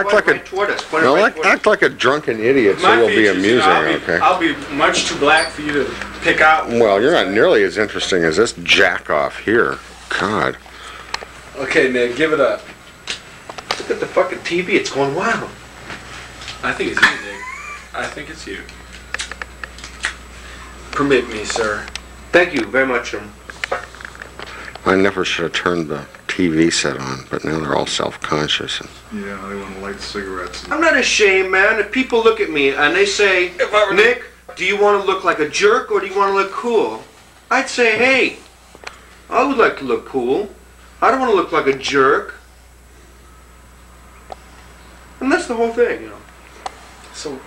Act like a right us. No, right act, act like a drunken idiot, so you'll be amusing. I'll be, Okay. I'll be much too black for you to pick out. Well, you're not nearly as interesting as this jack off here. God. Okay, man, give it up. Look at the fucking TV. It's going wild. I think it's you, Nick. I think it's you. Permit me, sir. Thank you very much. Um, I never should have turned the TV set on, but now they're all self-conscious. And Yeah, they want to light cigarettes. I'm not ashamed, man. If people look at me and they say, If I were Nick, do you want to look like a jerk or do you want to look cool? I'd say, hey, I would like to look cool. I don't want to look like a jerk. And that's the whole thing, you know. So,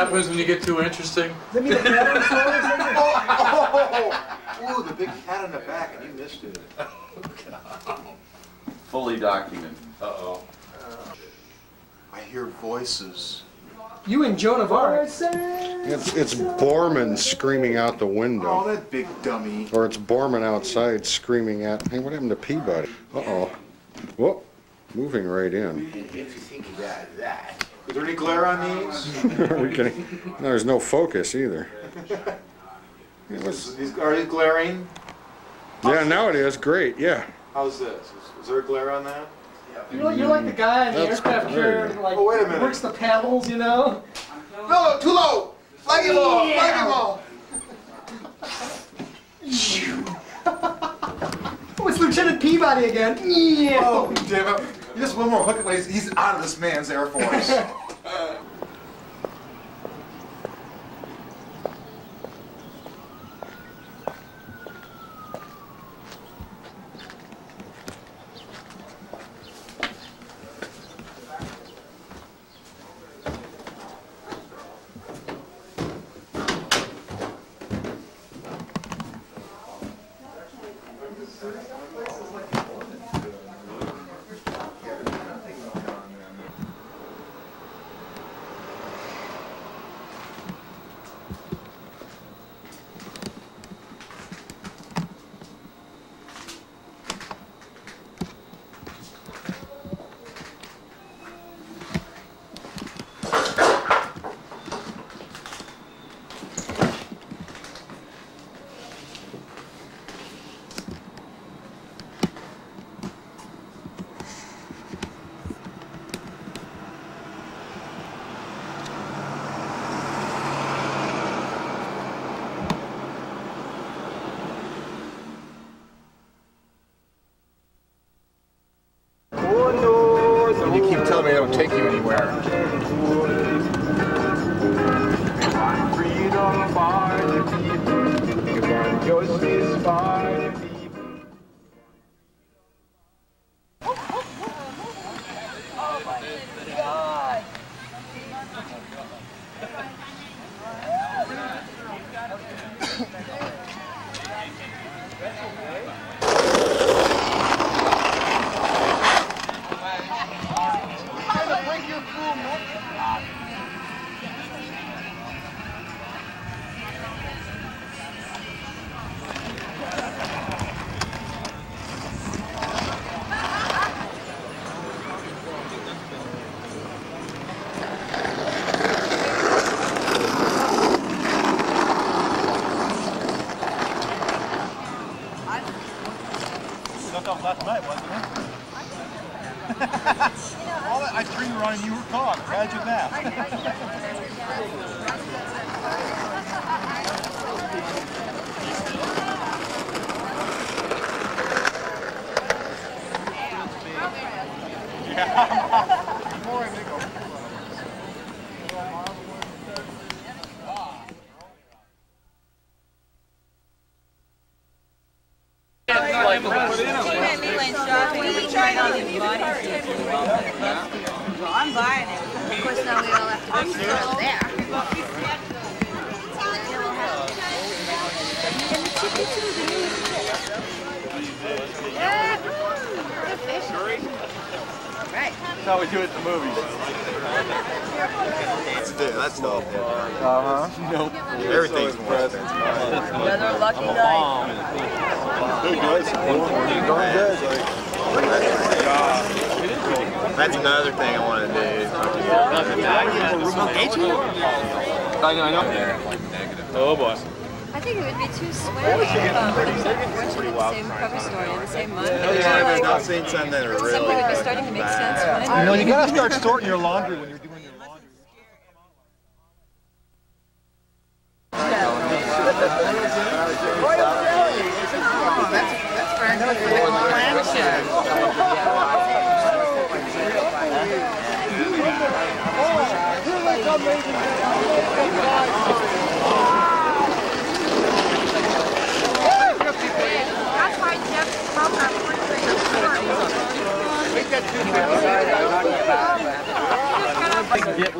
happens when you get too interesting? Does that mean the battery's low or something? Oh, ooh, the big cat in the back, and you missed it. Fully documented. Uh-oh. Uh. I hear voices. You and Joan of Arc. It's, it's Borman screaming out the window. Oh, window. that big dummy. Or it's Borman outside screaming at, hey, what happened to Peabody? Uh-oh. Whoop, moving right in. If you think of that, that. Is there any glare on these? Are we kidding? No, there's no focus either. It was- these are these glaring? Yeah, now it is, great, yeah. How's this? Is, is there glare on that? You're like, you're like the guy in the That's aircraft great. carrier, like, Oh, wait a minute. works the paddles, you know? No, too low. Flag him off. Flag him off. Oh, it's Lieutenant Peabody again. Yeah. Oh, damn it! Just one more hook. He's, he's out of this man's Air Force.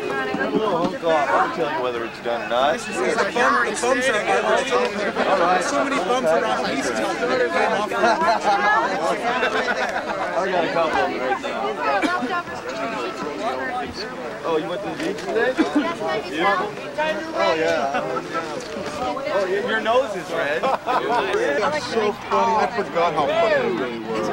and I go, off. I'll tell you whether it's done or not. The bums are so many bums around the pieces. I got a couple of them right now. Oh, you went to the beach today? Oh, yeah. Oh, yeah, your nose is red. That's so funny. I forgot how funny it really was.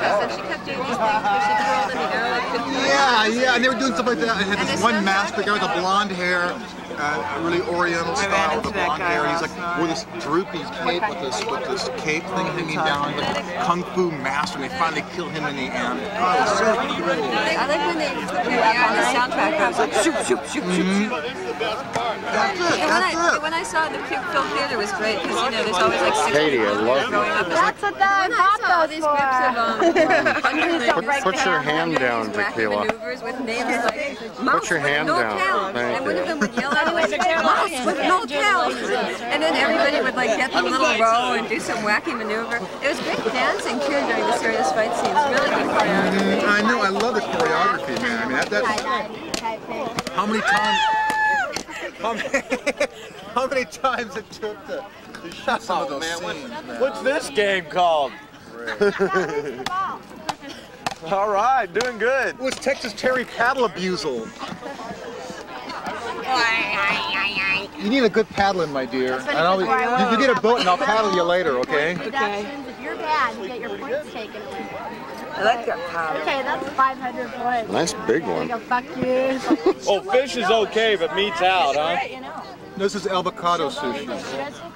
Hyenas was a princess and she kept doing these things where she twirled in the air like Yeah, yeah, and they were doing stuff like that. I had this one soundtrack- master guy with the blonde hair, uh, really Oriental style with the blonde hair. He's like wore this droopy cape with this with this cape thing hanging down, like a kung fu master, and they finally kill him in the end. Oh, it was so cool. I like when they put their on the soundtrack. I was like, shoot, shoot, shoot, shoot, shoot. That's it. And when I, it. when I saw it, the Puke Film Theater was great because, you know, there's always like 60 Katie, I people love growing up. That's what the when I saw all these groups of um, underlings Put your hand down, Tequila. maneuvers with names like Mouse your with hand no down. tail. Thank and one of them would yell out like, Mouse with no tail. And then everybody would like get the little row and do some wacky maneuver. It was great dancing too during the serious fight scenes. Really good choreography. I know. I love the choreography, man. I mean, that, that's how many times. How many, how many times it took to, to shoot some of those scenes, man. What's this game called? All right, doing good. It was Texas Terry paddle abusal. You need a good paddling, my dear. And I'll, you, you get a boat and I'll paddle you later, okay? Okay. If you're bad, you get your points taken away. I like that paddle. Okay, that's 500 points. Nice big one. Go fuck you. Oh, fish is okay, but meat's out, huh? This is avocado sushi.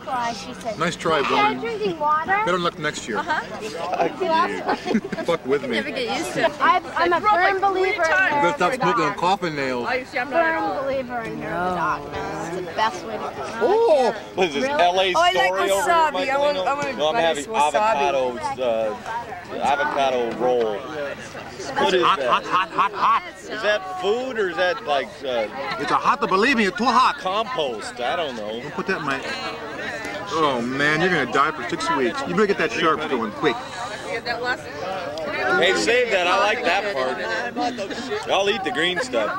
Just cry. She said, Nice try, "Dad, woman. drinking water? Better luck next year. Uh-huh. Fuck with me. Never get used to it. I'm, I'm a firm believer in Better hair stop for smoking on dogs. coffin nails. I'm a Firm believer in hair for dogs. It's the best way to go. Oh, What is this, Really? LA Oh, I like story over wasabi. I want- Michaelino? I want No, I'm butter having wasabi. avocado, uh, avocado roll. What is hot, that? hot, hot, hot, hot. Is that food or is that like uh, It's a hot, but believe me, it's too hot. compost? I don't know. Put that in my. Oh man, you're gonna die for six weeks. You better get that sharp going quick. Hey, save that. I like that part. I'll eat the green stuff.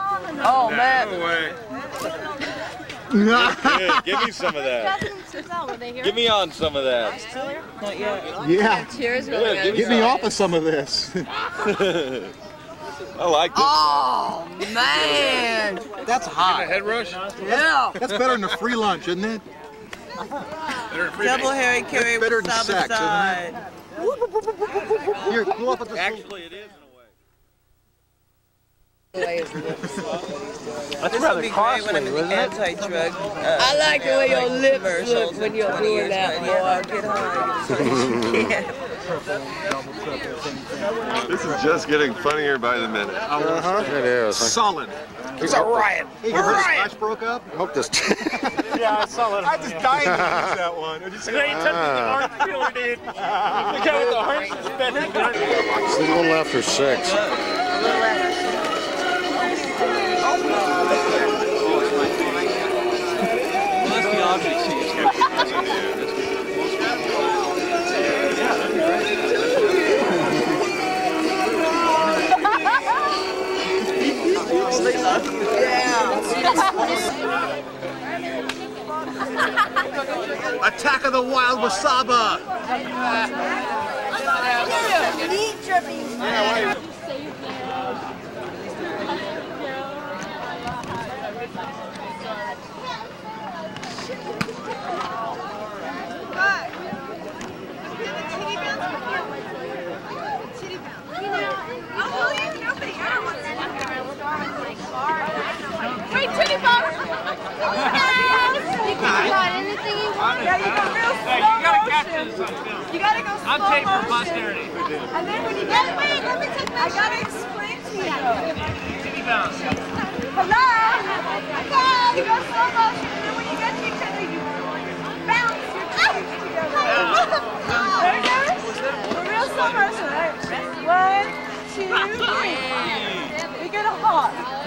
Oh, man. Good. Give me some of that. Justin Sissel, were they here? Get me on some of that. yeah, Tears Yeah, give get me off of some of this. I like this. Oh, man. That's hot. Head rush? Yeah. That's better than a free lunch, isn't it? Double Harry Carey better with than side sex, by isn't side. Here, pull off of this. Actually, it is in a way. This would be great when I'm in the anti-drug. Uh, I like the way your lips look when you're doing that, boy. Get high. This is just getting funnier by the minute. It is. Solid. It's a riot. Hey, you heard Splash broke up? I hope this. Yeah, I saw it. I just died to use that one. It just- It's a little after six. Attack of the Wild Wasaba. Wait, You got anything you want? Yeah, you slow motion. On tape for posterity. And then when you get wait, let me take my I gotta explain to you. Titty bounce. Hello? Hello? You go slow motion, and then when you get to each other, you bounce your cheeks together. There it goes. We're real slow motion. All right. One, two, three. We get a hop.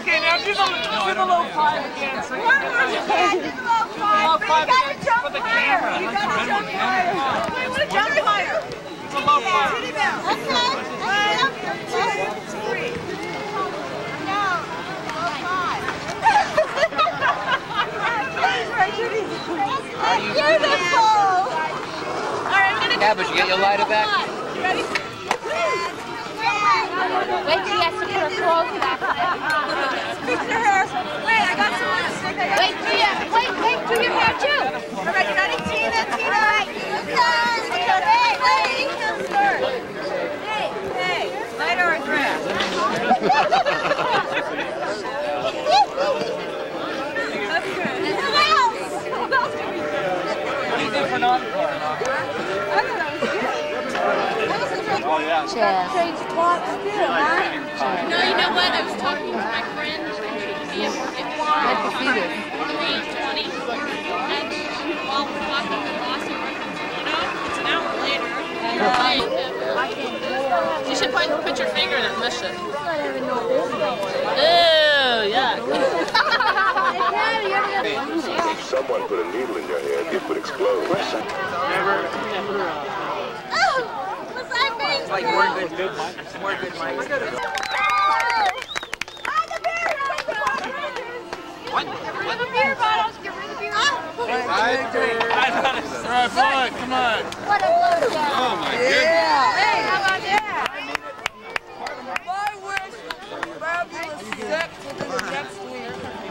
Okay, now do the, do the low five again. So One more again. Do the low five. But you gotta jump higher. You gotta jump higher. Wait, what jump higher? It's a low five. Titty bounce. Okay. One, two, three. No. Low five. Beautiful. All right, I'm gonna Yeah, but you get your lighter back. You ready? Wait till he has to put clothes back. Speak to her. Wait, I got some lipstick. Got wait, do your, wait, wait, do your hair too. All right, you ready? Tina, Tina. Okay, wait, wait. Hey, hey, lighter or dress? That's. Who else? Who else do we do? What do you do for non-car? I don't know. Oh, yeah. Change spots too, huh? No, you know what? I was talking to my friend. She at three twenty, and while we're walking to Boston, you know, it's an hour later. You should find, put your finger in it, mush it. Ew, yeah. If someone put a needle in your head, it would explode. Never, It's like more good, more good mics. What? The beer bottles, get rid of the beer bottles. All right, fine, come on. What a blowjob. Oh, my Yeah. Hey, how about that? My wish for fabulous sex within the next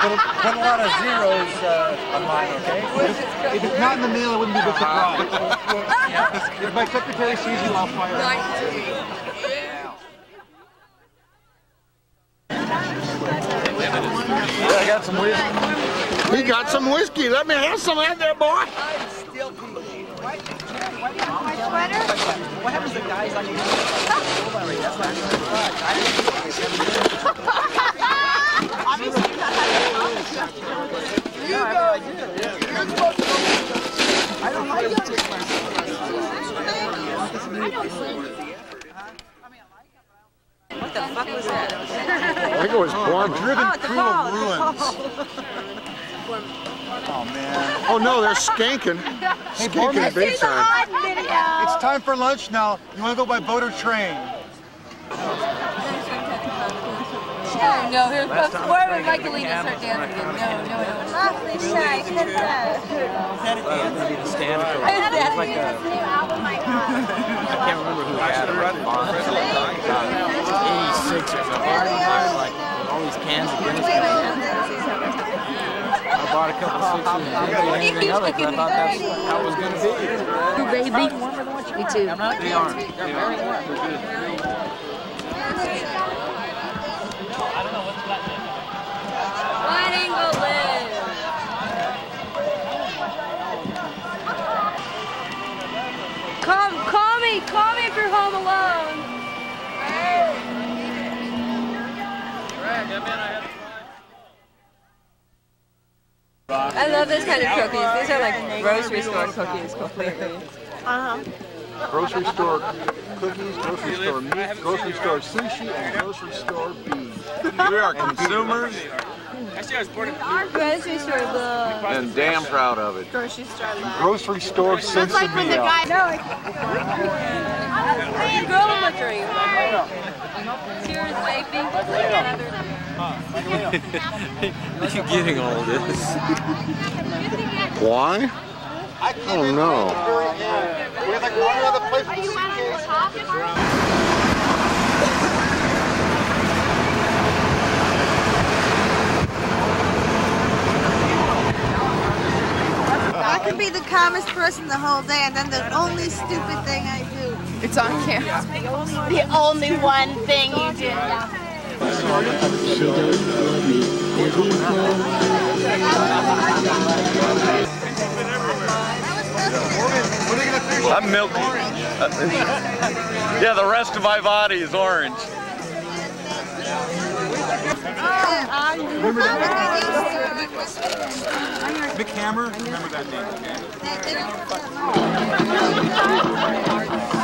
Put a, put a lot of zeros uh, on mine, okay? If, if it's not in the mail, I wouldn't be a bit surprised. if my secretary sees you, I'll fire her. Yeah, I got some whiskey. He got some whiskey. Let me have some out there, boy. I'm still peachy. Why, why do you want my sweater? What happens to guys like you? That's not Obviously, you're not having You go. You're supposed to I don't like it. I don't. What the fuck was that? I think it was Born Driven Oh, the ball, of the Ruins. Oh, man. Oh, no, they're skanking. Skanking big time. It's time for lunch now. You want to go by boat or train? No, no, here comes, where would Michaelina start dancing again? No, no, no. Awfully shy. Get that. the stand That's like a new album I got. I can't remember who had it. About 86 or something. Like all these cans of Guinness. I bought a couple of sixes and didn't get anything of it, but I thought that's how it was going to be. Ooh, baby. Me too. They aren't. They're very warm. They're good. Wide angle live. Come, call me, call me if you're home alone. I love this kind of cookies. These are like grocery store cookies completely. Uh-huh. Grocery store cookies, grocery store meat, grocery store sushi, and grocery store beef. We are consumers Actually, I was born in Grocery store love. and damn proud of it. Grocery store love. grocery store That's like when the guy. No, Hey, girl, my dream. Cheers, baby. You're getting all this. Why? I don't know. We have like one other place with Are you on the suitcase. top? Promised person the whole day, and then the only stupid thing I do. It's on camera. The only one thing you do. I'm milky. yeah, the rest of my body is orange. Remember that? Mick Hammer? Remember that name, okay?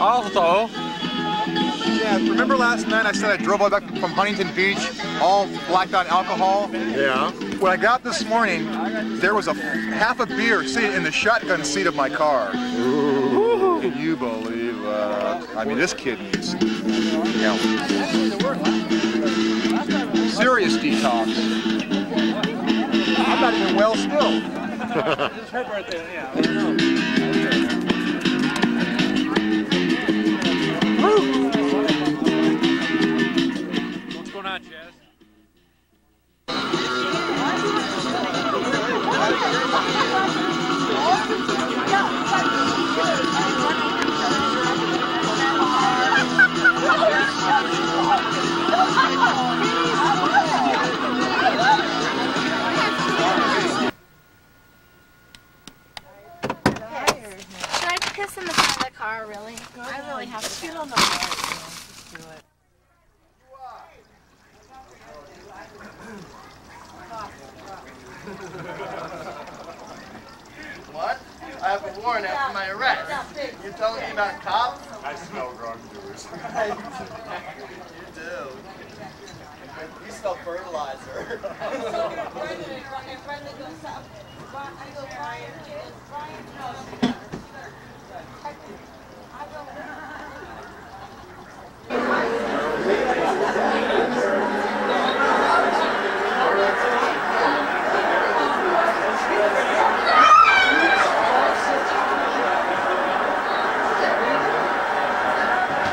also, yeah, remember last night I said I drove all back from Huntington Beach, all blacked out alcohol? Yeah. When I got this morning, there was a half a beer sitting in the shotgun seat of my car. Can you believe? Uh, I mean, this kid needs, you know, serious detox. I'm not even well still. What's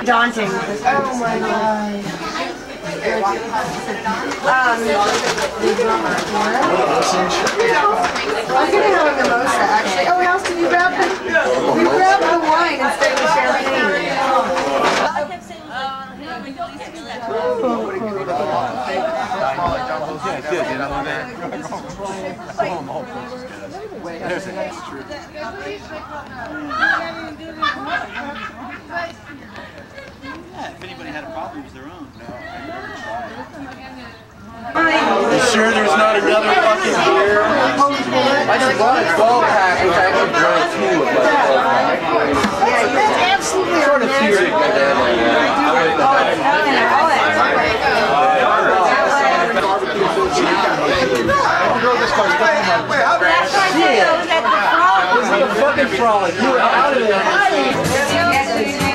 Daunting. Oh my god. Um, I'm gonna have a mimosa actually. Oh, what else did you grab? The, we grabbed the wine instead of the champagne. If anybody had a problem, it was their own. You sure there's not another fucking beer? I just bought a 12 pack, which I could drink two of. Yeah, you're absolutely Sort of teary oh, This is a fucking frolic. You were out of there.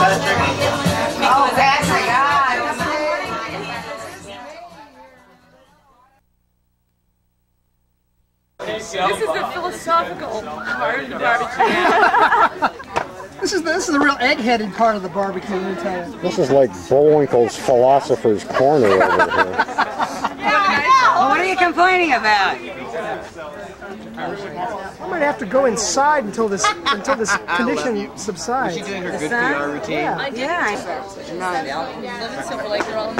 Oh, that's my god. This is the philosophical part of the barbecue. This is this is the real egg-headed part of the barbecue. Let me tell you. This is like Bullwinkle's Philosopher's Corner over here. Well, what oh, are you complaining about? I might have to go inside until this until this condition subsides. Is she doing her good? PR routine? Yeah. yeah.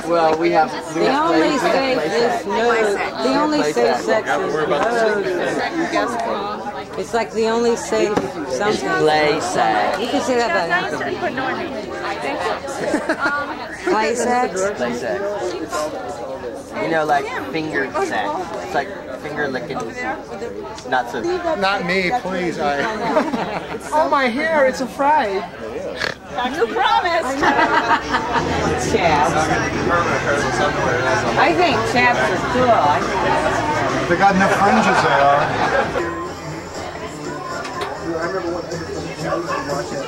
Well, we have. We The have only safe is no. The only safe sex. sex is no. It's like the only safe something. play sex. You can say that about play sex. Play sex. You know, like finger sex. It's like finger licking. Not so. Not me, please. I. Oh my hair! It's a fry. You promised. Chaps. I think chaps are cool. I They got enough fringes they are. I remember when I used to watch it.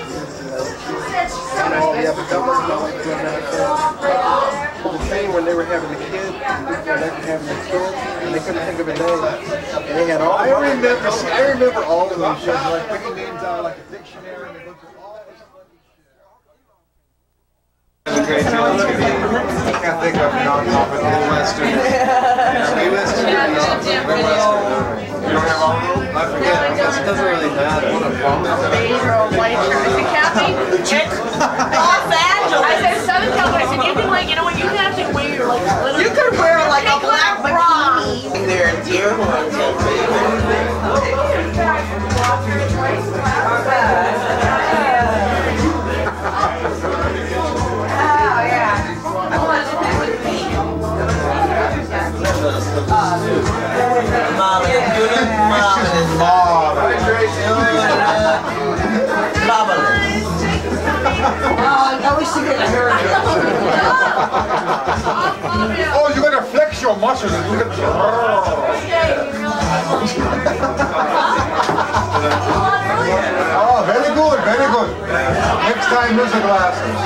Oh, yeah, but that wasn't like doing that. The thing when they were having the kid, they were having the kid, and they couldn't think of a name. And they had all. I remember. I remember all of those shows, like putting names out like a dictionary. And they looked at all this A great deal of TV. I can't think of non-profit Midwestern. Midwestern. Midwestern. You don't have all of them? I forget. It doesn't really matter. Beige or a white shirt. I said, Kathy, it's Los Angeles. I said, Southern California. I said, you can like, you know what, you can actually wear your like. You could wear like a black bra. They're deer horns. Oh, you gotta flex your muscles and look Oh, very good, very good. Next time, use the glasses.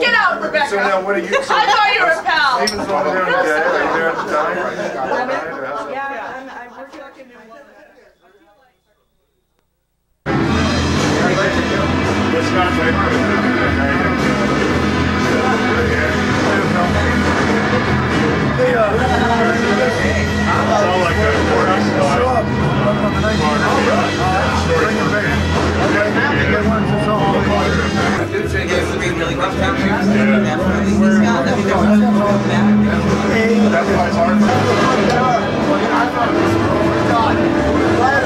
Get out, Rebecca. So now what are you? I thought you were a pal. Steven's over there today. Are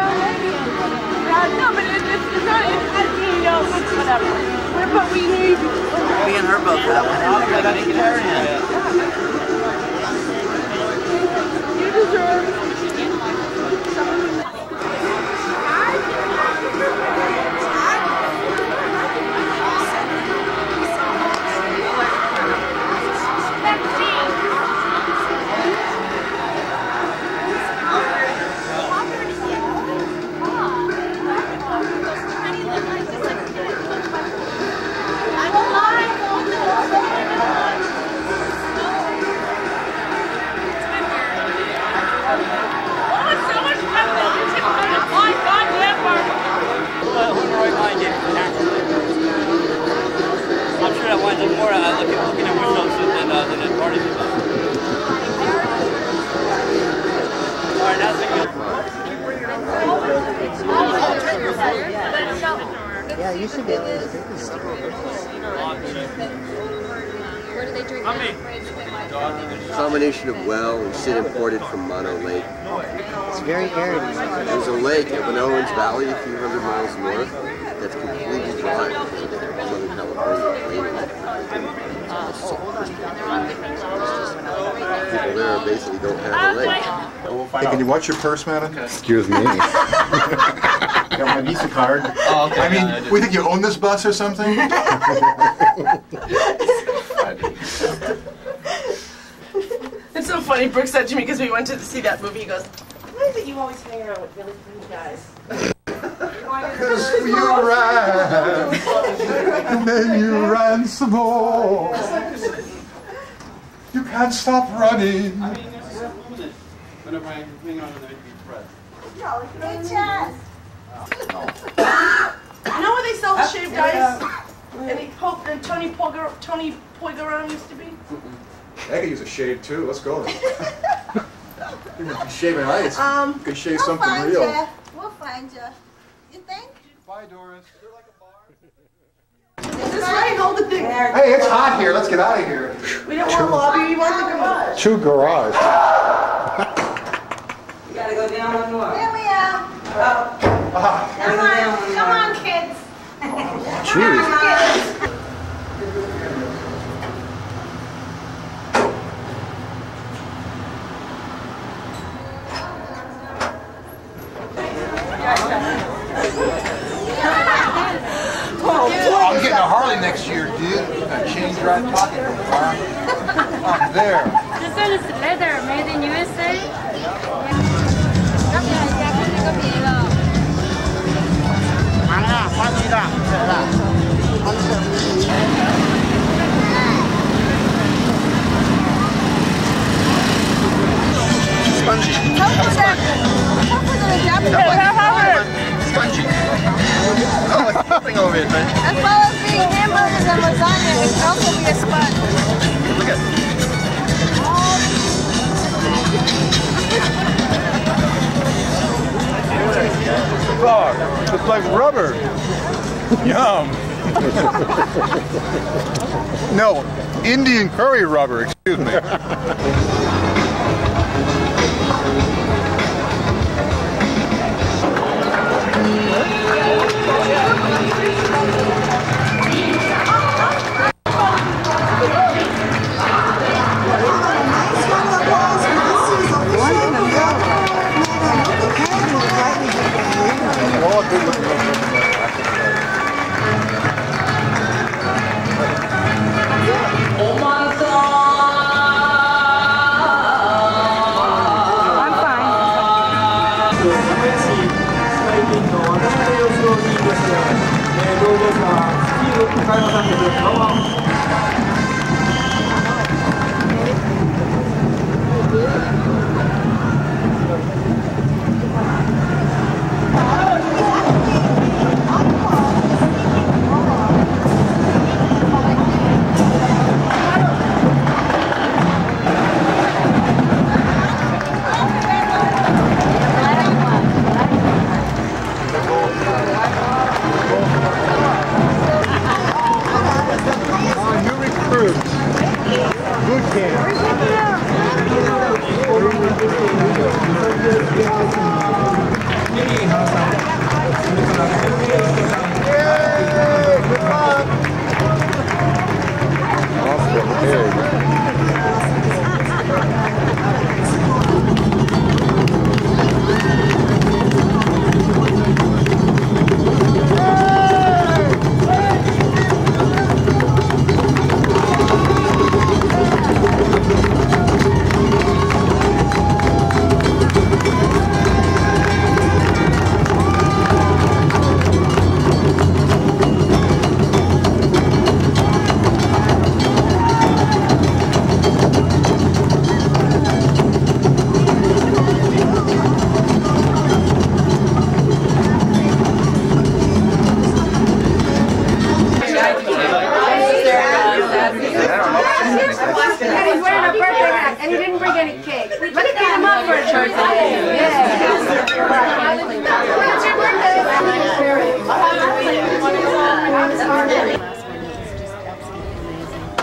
no, but it, it's, it's not, it's, it's, you know, it's whatever. But we need. Me and her both have one. Hey, watch your purse, madam? Excuse me. Got my Visa card. Oh, okay. I mean, No, I we think you own this bus or something? It's so funny. Brooke said to me because we went to see that movie. He goes, "Why is it you always hang out with really pretty guys?" Cause you ran, and then you ran some more. You can't stop running. Whenever I hang on to that, you press. You know where they sell the shaved ice? And he Pope and Tony Poigar, Tony Poigaron used to be. I could use a shave too. Let's go. Even if you shaving ice, Um, you could shave We'll something find real. ya. We'll find you. You think? Bye, Doris. Is this right? Hold the thing. Hey, it's hot here. Let's get out of here. We don't want lobby. We want the garage. Two garage. You gotta go down one more. Here we are. Come on, come on, kids. Jeez. Oh, I'm Harley next year, dude. A chain drive pocket from the car. Up there. This one is leather, made in USA. Spongy. Spongy. Oh, it's over it, man. As well as being hamburgers and lasagna, it can also be a sponge. Look at Oh, it's like rubber. Yum. no, Indian curry rubber, excuse me. And he's wearing a birthday hat, and he didn't bring any cake. Let's him up for a church.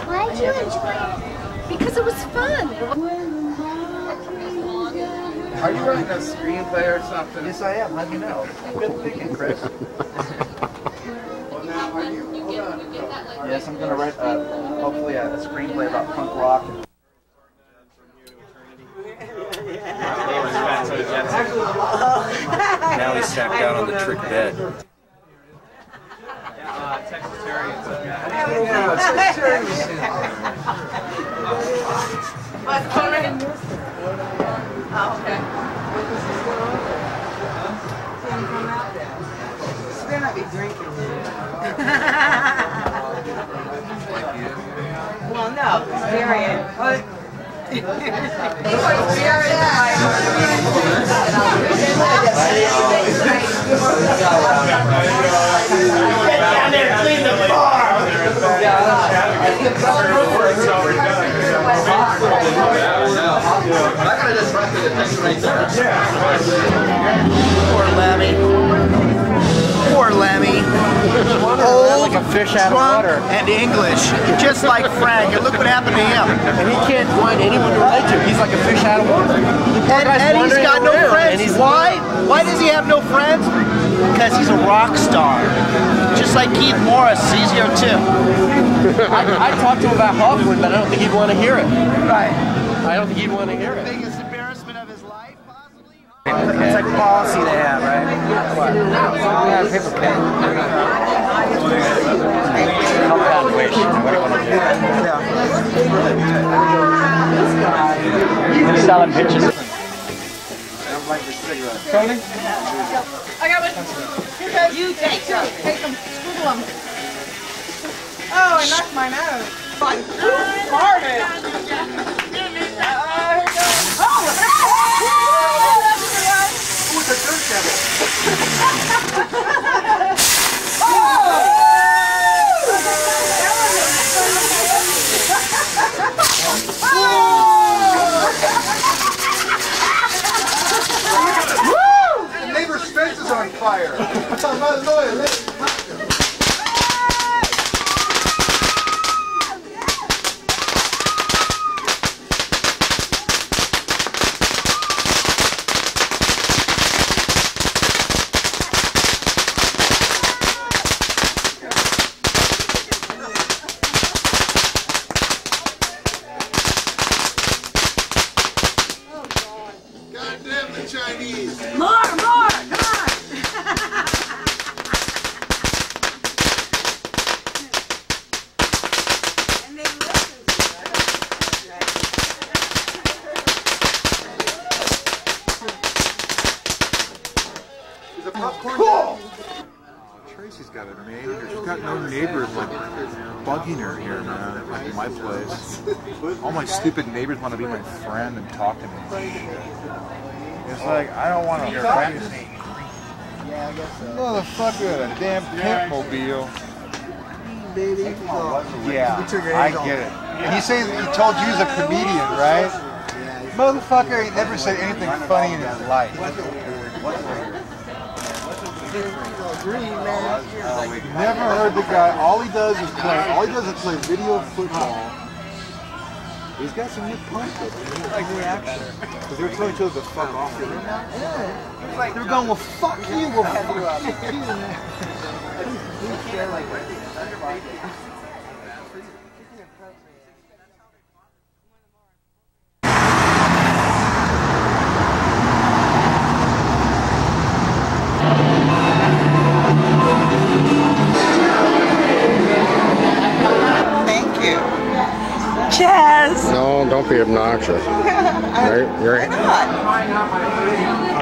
Why'd you enjoy it? Because it was fun. Are you writing a screenplay or something? Yes, I am. Let me know. Good thinking, Chris. Yes, I'm gonna write uh, hopefully a, a screenplay about punk rock. Now he's strapped down on the trick bed. better not be drinking. Well, no, Marion. But I gotta just write the thing right there. Poor Lemmy. Poor Old, like a fish out of water. and English, just like Frank. And look what happened to him. And he can't find anyone to relate to. He's like a fish out of water. And, and he's got no friends. Why? Why does he have no friends? Because he's a rock star. Just like Keith Morris, he's here too. I, I talked to him about Hoffman, but I don't think he'd want to hear it. Right. I don't think he'd want to hear it. Biggest embarrassment of his life, possibly? It's like policy they have, right? What? Yeah, paper pen. Compound waste. What do you want to do? Selling pictures. Tony? I got one. Here goes. You take some. Take them. Scribble them. Oh, I knocked mine out. Like, farted. Uh, here goes. Oh! Who's a dirt devil? The neighbor's fence is on fire. Here, man. Like my place. All my stupid neighbors want to be my friend and talk to me. It's like I don't want to hear anything. Yeah, I guess so. Motherfucker, a damn pimp mobile. Baby. Yeah, I get it. And he says he told you he's a comedian, right? Motherfucker ain't never said anything funny in his life. Never heard the guy. All he does is play. All he does is play video football. He's got some new punch. Like reaction. Because they're telling each other to fuck off. They're going, well, fuck you. Well, fuck you. don't be obnoxious. Right? You're,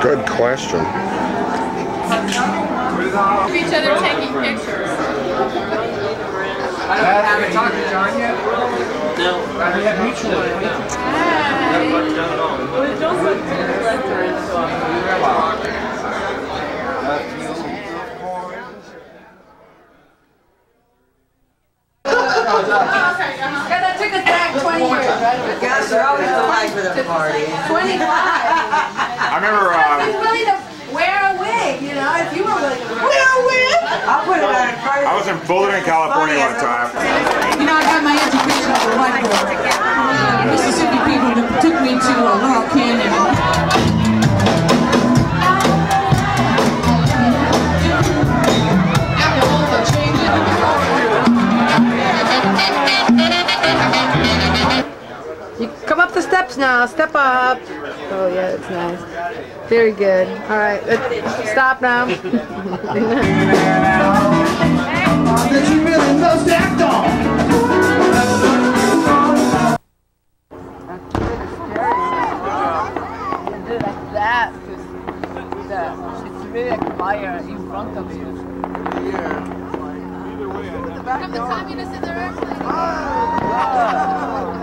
good question. Of each other taking pictures. Have you talked to John yet? No. We have mutual. Yeah, party. 25. I remember. Um, I willing to wear a wig, you know, if you were willing to wear a wig. I'll put it on in private. I was in Fullerton, California one time. You know, I got my education at the whiteboard. Mississippi people took me to a lot. Steps now. Step up. Oh yeah, it's nice. Very good. All right, let's stop now. That you really must act on. do like that the, it's really like fire in front of you. From the communists in their airplane. Ah.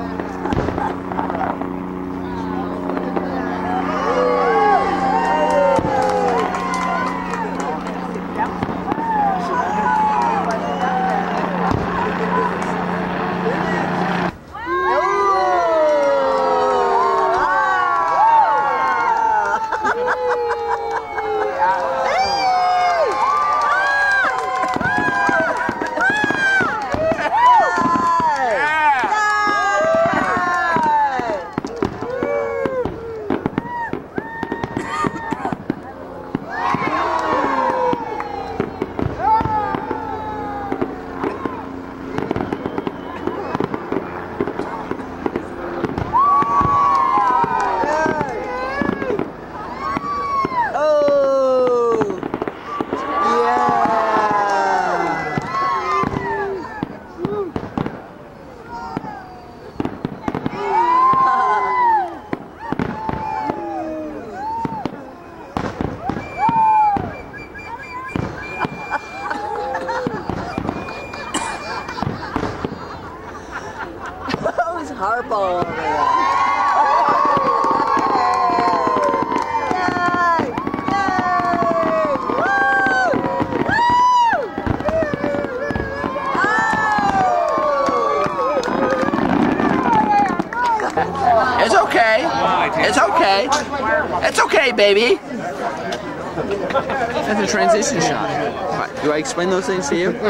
Explain those things to you?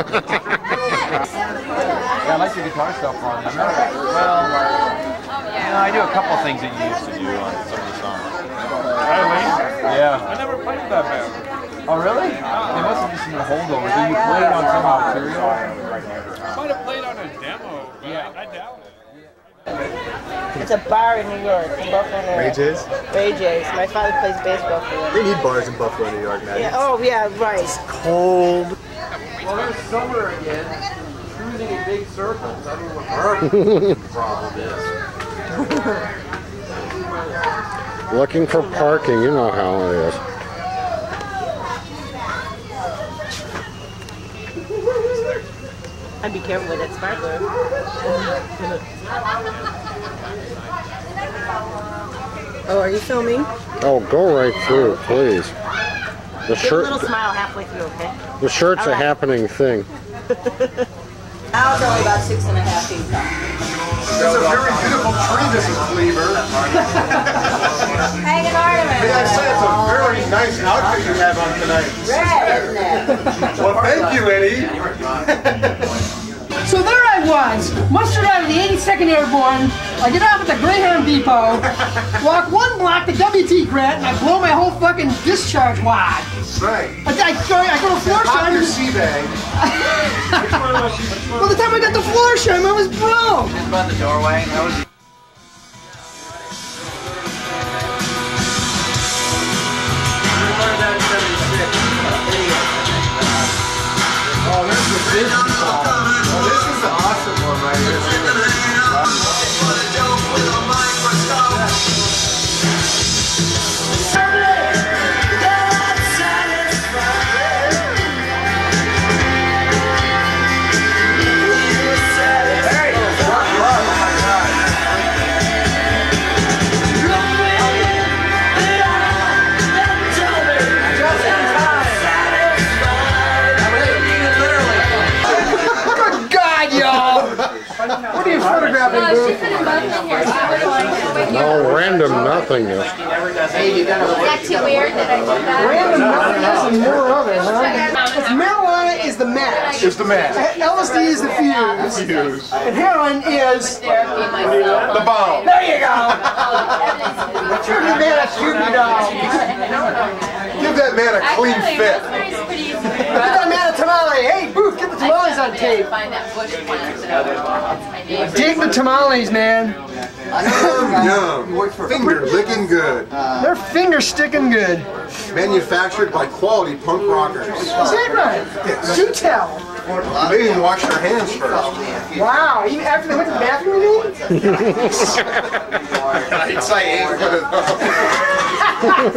Yeah, I like your guitar stuff on there. Well, you know, I do a couple things that you used to do on some of the songs. Really? Yeah. I never played that band. Oh, really? They must have just been a holdover. Did you play it on some material? I might have played on a demo, but Yeah. I doubt it. It's a bar in New York, in Buffalo, New York. Ray J's? Ray J's. My father plays baseball for them. They need bars in Buffalo, New York, man. Yeah, oh, yeah, right. It's cold. Well, there's summer again. Cruising in big circles. I don't know what our problem is. Looking for parking, you know how it is. I'd be careful with that sparkler. oh, are you filming? Oh, go right through, please. The Give a little smile halfway through, okay? the shirt's All a happening thing. Now it's only about six and a half feet tall. It's a very beautiful tree, Mrs. Cleaver. Hanging ornament. May I say it's a very nice outfit you have on tonight. Red, isn't it? Well, thank you, Eddie. So there I was, mustered out of the 82nd Airborne. I get off at the Greyhound Depot, walk one block to WT Grant, and I blow my whole fucking discharge wad. Right. I, I, go, I go to floor Pop shine. your sea bag. By the time I got to floor shine, I was broke. Just by the doorway. That was. Oh, this is the Disney boo? No random nothingness. Is that too weird that I did that? Random nothingness and more of it, huh? If marijuana is the match, It's the match. LSD is the fuse, Fuse. and heroin is The bomb. There you go. Shoot me, man, shoot me, dog. Give that man a clean fit. Get that man a tamale. Hey, Booth, get the tamales on tape. Dig the tamales, man. Yum. Finger licking good. They're finger sticking good. Manufactured by quality punk rockers. Is that right? Do tell. They even wash their hands first. Wow, even after they went to the bathroom, you mean? I'd say eight foot Oh,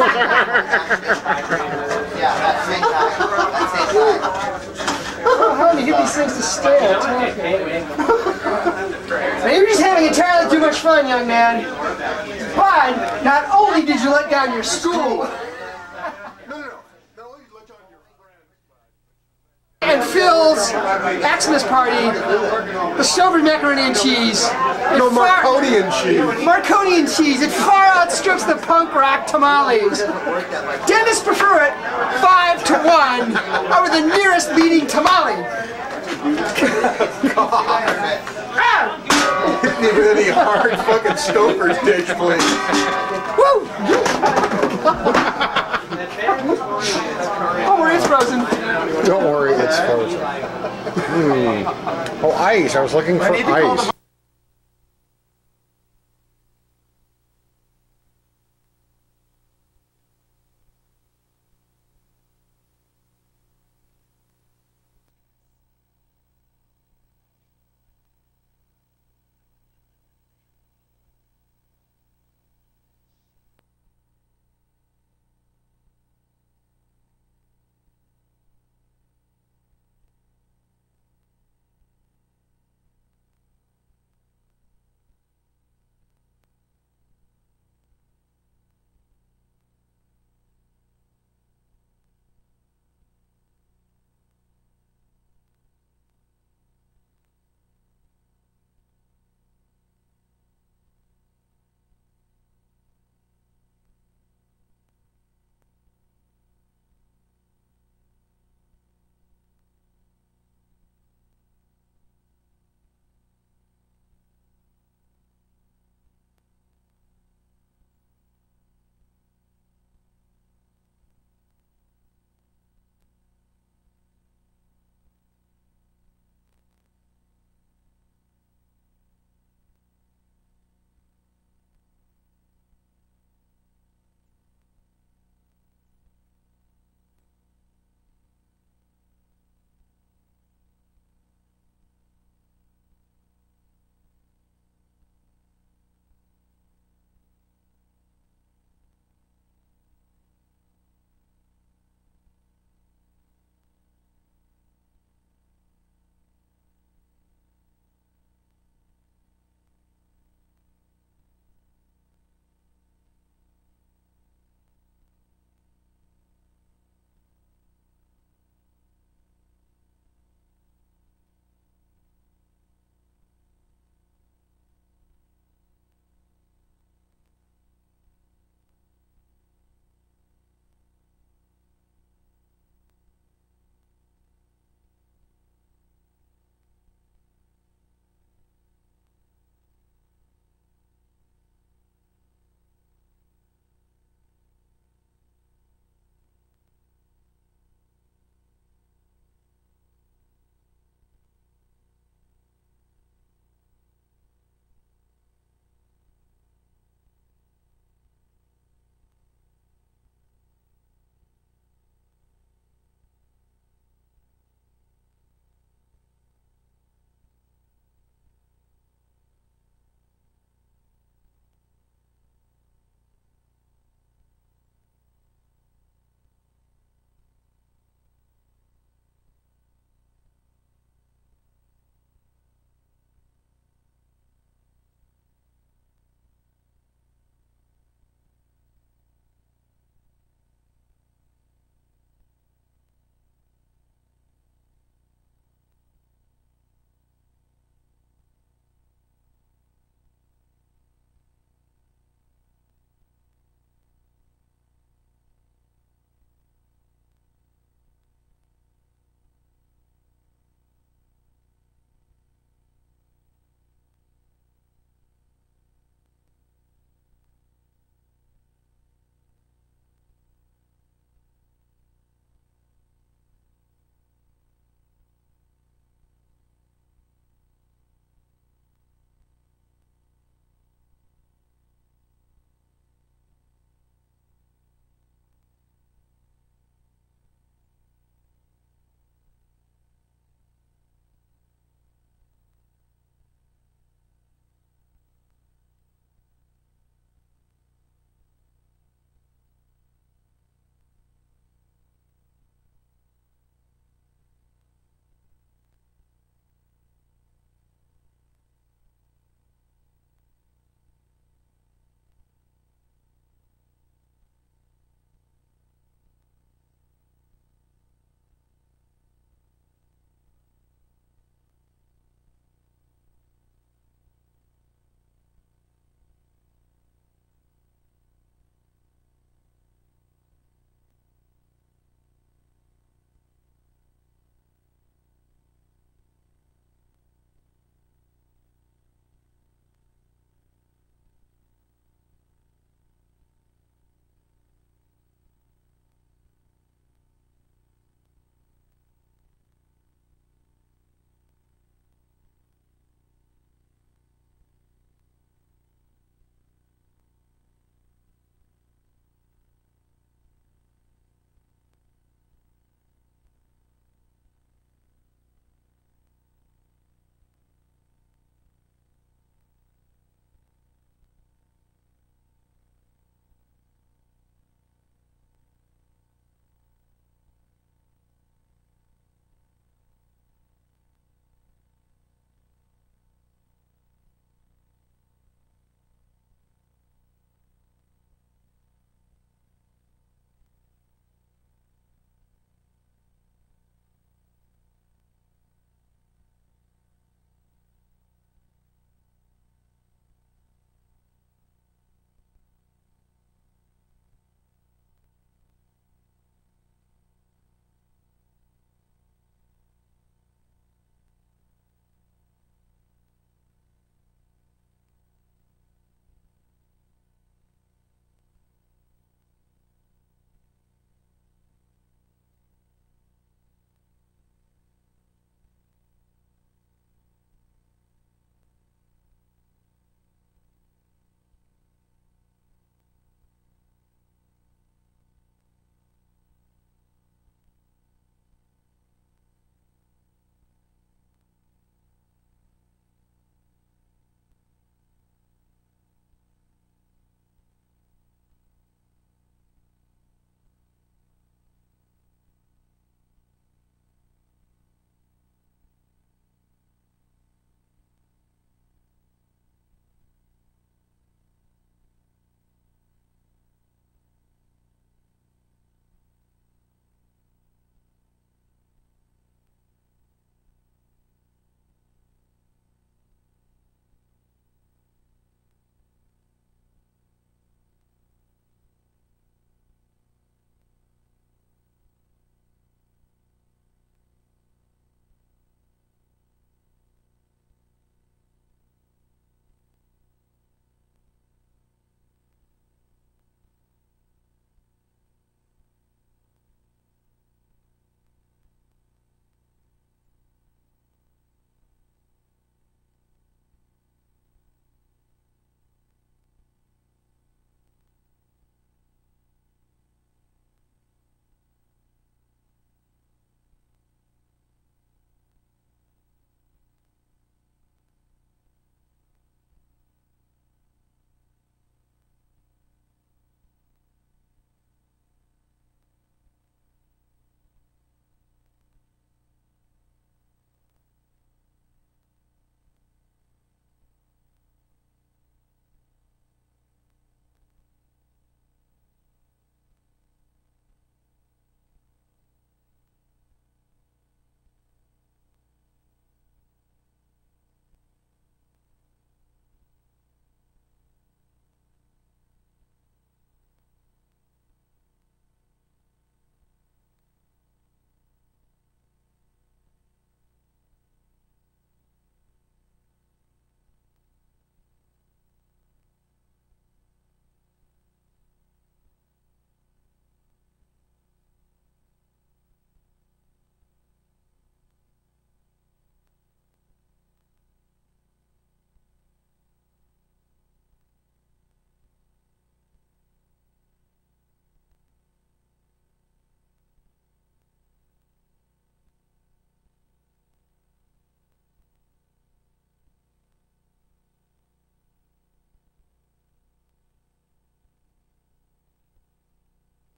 how get these things to stay on top? Now, you're just having entirely too much fun, young man. But not only did you let down your school, and Phyll's Xmas party, the strawberry macaroni and cheese. No, far- Marconi and cheese. Marconi and cheese. It far outstrips the punk rock tamales. Dennis prefer it five to one over the nearest leading tamale. Ah! Hit me with any hard fucking Stoker's dish, please. Woo! Oh, where is frozen? Don't worry, it's frozen. Hmm. Oh, ice. I was looking for ice.